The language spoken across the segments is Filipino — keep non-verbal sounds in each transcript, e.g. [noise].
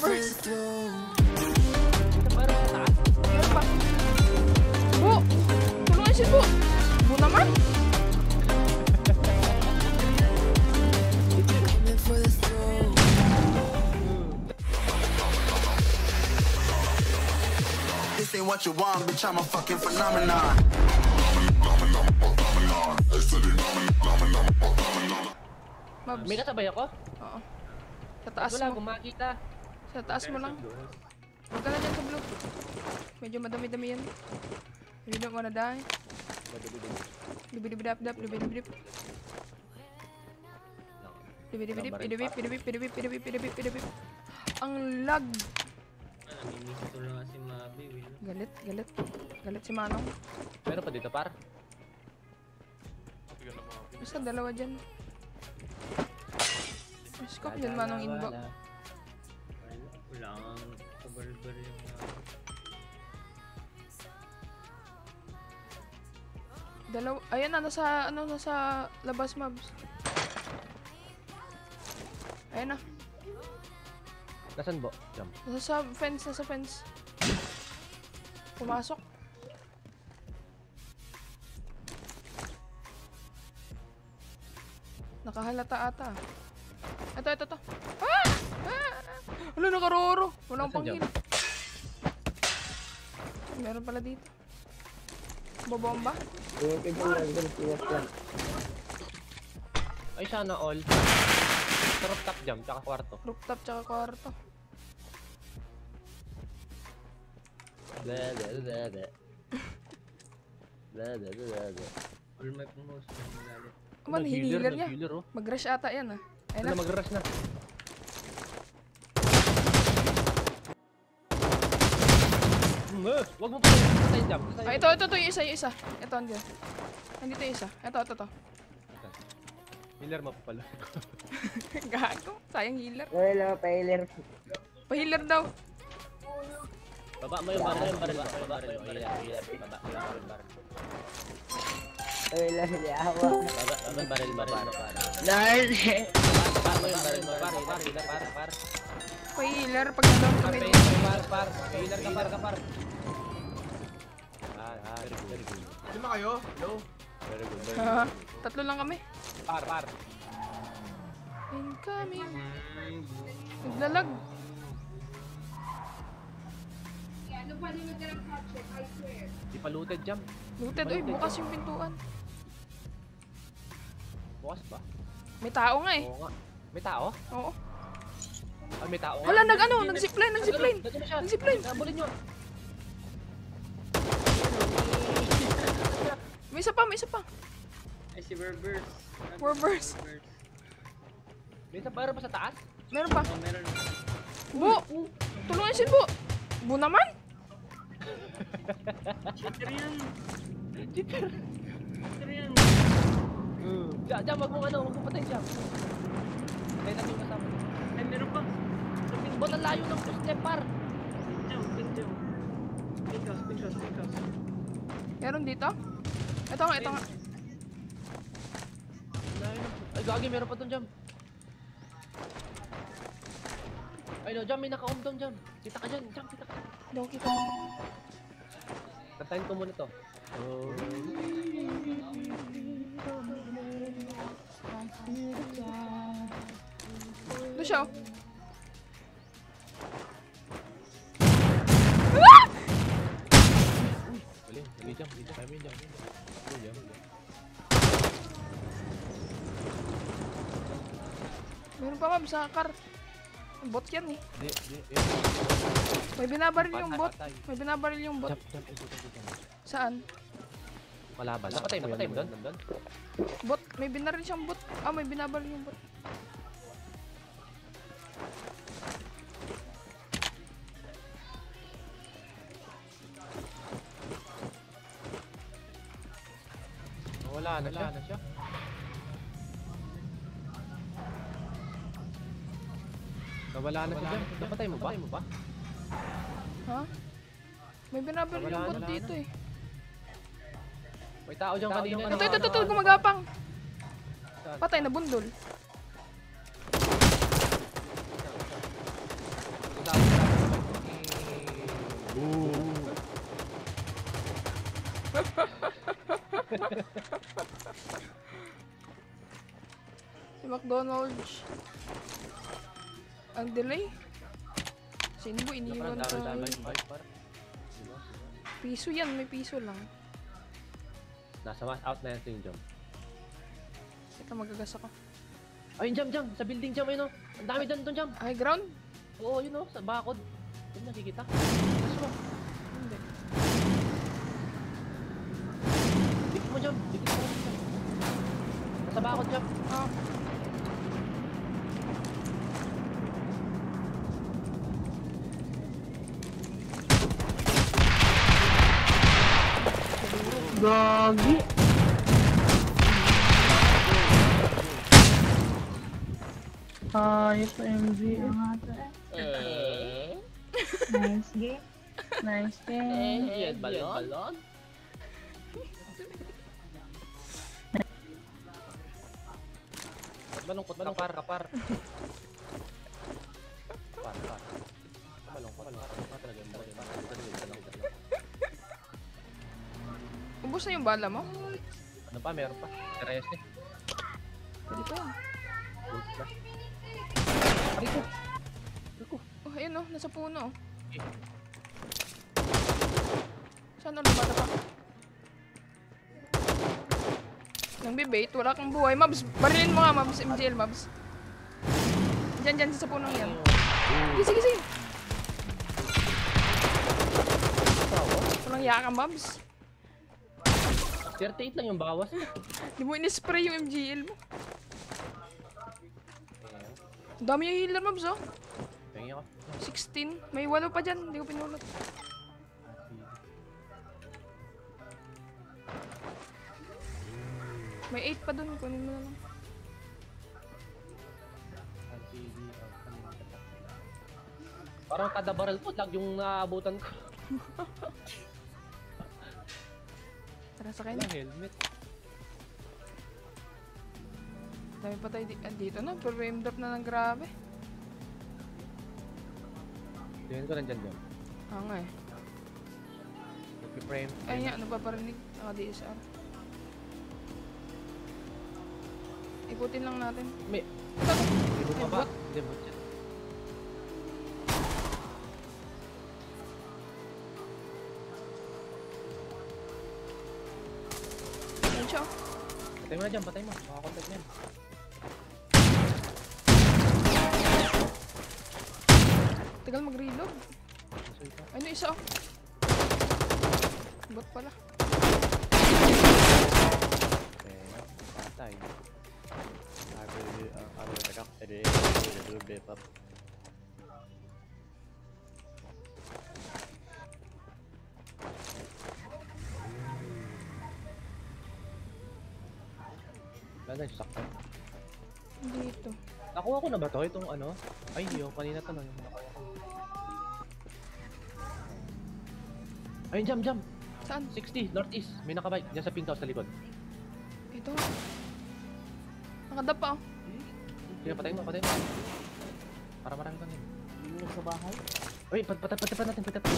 pa. Bu! Tulungan si Bu! Bu naman! This ain't what you want, bitch. I'm a fucking phenomenon. Mabs. May kasabay ako? Oo. Sa taas Wala, mo. makita. Sa taas mo lang. Huwag ka na dyan sa blue. Medyo madami-dami yan. You don't wanna die. Dibidibidap dap, dibidibidip. Dibidibidip, idibip, idibip, idibip, idibip, idibip, idibip. Ang lag. Namimiss ko lang si Mabi. Will. Galit, galit. Galit si Manong. Meron pa dito, par. Basta dalawa dyan. Scope dyan Manong inbox. Kang kabarbar yung uh, Dalawa. Ayan na, nasa, ano, nasa labas mobs. Ayan na. Nasaan bo? Jump. Nasa sa fence, nasa fence. Pumasok. Nakahalata ata. Ito, ito, ito. Ah! Ano, nakaroro. Walang Nasaan pang dyan? heal. Meron pala dito. Bobomba. Ay, sana all. Sarap top jump, tsaka kwarto. Rooftop tsaka kwarto. Blah, blah, blah, blah. Blah, blah, blah, blah. all my promotes na magalit. Aman, hinihiler niya. Oh. Mag-rush ata yan ah. Ayun Ano, na. mag-rush na. Eh, Wag mo pa patay jump. Ah, ito, ito, ito yung isa, yung isa. Ito, andyan. Andito yung isa. Ito, ito, ito. Healer mo pa pala. [laughs] Gago. Sayang healer. Wala, pailer. Pa-healer daw. Baba mo yung baril, yung baril, baba yung baril. Oh, healer, healer. Baba, yung baril. Wala, hindi awa. Baba, baril, baril, baril. Lord! Baba mo yung par, healer, par, par. Pa-healer pag Par, kami. par, par, par. Healer ka, par, ka, par. Ah, ah, very good, very good. Lima kayo? Hello? Very good, very good. Tatlo lang kami. Par, par. Incoming. Naglalag. Di pa looted jump. Looted. Uy, bukas yung pintuan. Bukas ba? May tao nga eh. Oo nga. May tao? Oo. Ay, may tao. Wala, nag ano, nag-zipline, nag-zipline. Nag-ano siya? Nag-zipline. Nabulin nyo. May isa pa, may isa pa. Ay, si Werbers. Werbers. May isa para pa sa taas? Meron pa. Oh, meron. Bu! Tulungan si Bu! Bu naman? Cheater yan. Cheater. Cheater yan. Diyan, diyan, wag mong ano, wag mong patay siya. Patay natin yung kasama. Ay, meron pa. Bot, ang layo ng step par. House, big house. Meron dito? Ito nga, ito nga. Ay, gagi, meron pa doon, jam. Ay, no, jam, may naka-om doon, jam. Kita ka dyan, jam, kita ka. Hindi ako kita. Kantahin ko muna to. Oh. Ito siya oh. Galing, jam, kaya mo yun, jam. Yun, jam, jam. Meron pa ma'am sa car. Bot yan eh. Di, di, yun. May binabaril yung bot. May binabaril yung bot. Jump, jump, ito, ito. Saan? Malaban. Napatay mo, napatay mo doon? Doon? Bot. May binaril siyang bot. Ah, may binabaril yung bot. Wala na siya. Wala na siya. Nawala na siya. Napatay mo ba? Napatay mo ba? Ha? May binabaril yung bot dito eh. May tao dyan kanina. Ito, ito, ito, ito, gumagapang. Patay na bundol. May [laughs] McDonald's. Ang delay. Sino Parang iniwan sa par. piso yan, may piso lang. Nasa mas out na yan yung jump. Teka, magagas ako. Ay, jump, jump! Sa building jump, ayun o. Ang dami dyan doon jump. High ground? Oo, yun o, sa bakod. Doon nakikita. Mas mo. Hindi. Dikit mo jump. Dikit mo jump. Nasa bakod jump. Ah. Gagi. Ayos na MG. Eh? Nice game. Nice game. Eh, balon? Balon? Malungkot, kapar, kapar. Kapar, kapar. Malungkot, malungkot. Talaga, talaga, talaga, Ubus na yung bala mo? Ano pa, meron pa. Reyes eh. Pwede pa. Gold pa. Ariko! Oh, ayun oh, nasa puno. oh. Eh. Saan ang lumata pa? Nang bibait, wala kang buhay. Mabs, barilin mo nga, Mabs. MGL, Mabs. Diyan, diyan, sa punong yan. Sige, sige, sige. Walang yaka, Mabs. 38 lang yung bawas. Di mo in-spray yung MGL mo. Ang dami yung healer, Mabs, oh. Ako. 16. May walo pa dyan. Hindi ko pinulot. May 8 pa dun. Kunin mo na lang. Parang kada barrel po, lag yung naabutan ko. [laughs] Sakay Wala na. helmet. Dami pa tayo di- ah, dito na. Pero frame drop na ng grabe. Tingin ko nandyan dyan. Ah nga eh. Frame. Ay nga, napaparinig. Naka-DSR. Ikutin lang natin. May... Pa ba? Hindi oh. Patay mo na dyan, patay mo. Makakontact na yan. Tagal mag-reload. Ano isa oh. Bot pala. Patay. Wala na, sakto. Dito. Nakuha ko na ba to? Itong ano? Ay, hindi oh. Kanina to lang yung nakuha ko. Ayun, jump, jump! Saan? 60, northeast. May nakabike. Diyan sa pinto sa likod. Ito. Nakadapa oh. Sige, patay mo, patay mo. Para marami kang yun. Yung sa bahay. Uy, pat pat pat pat natin, pat pat.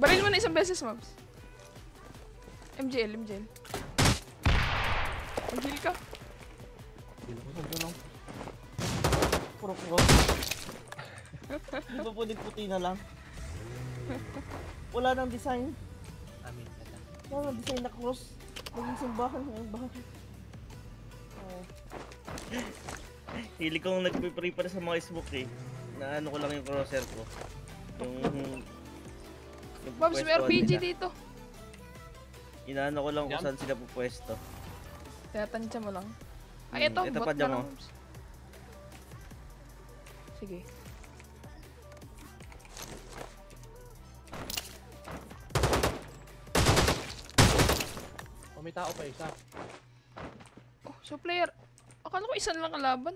Baril mo na isang beses, Mabs. MJL, MJL. MJL ka. Puro puro. Di ba pwede puti na lang? Wala nang design. Amin ka na. Wala nang design na cross. Maging simbahan ng bahay. Oh. Hili kong nagpe-prepare sa mga smoke eh. Na ano ko lang yung crosshair ko. Yung... yung Mabs, may RPG dito. Inaano ko lang kung saan sila pupwesto. Kaya tansya mo lang. Ay, Hmm, ito. ito bot pa na dyan, lang, oh. Mabs. Sige. Oh, may tao pa isa. Oh, so player. Akala ko isa na lang kalaban.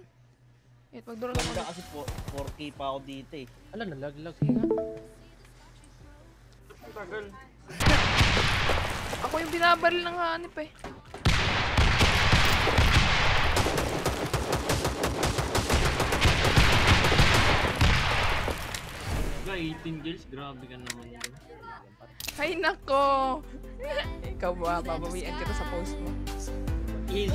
Wait, mag-draw lang Ganda ulit. kasi po, 4K pa ako dito eh. Ala, nalaglag. Sige nga. Ang tagal. Ako yung binabaril ng hanip eh. 18 kills, grabe ka naman yun. Ay, nako. Ikaw ba, babawian kita sa post mo. Easy.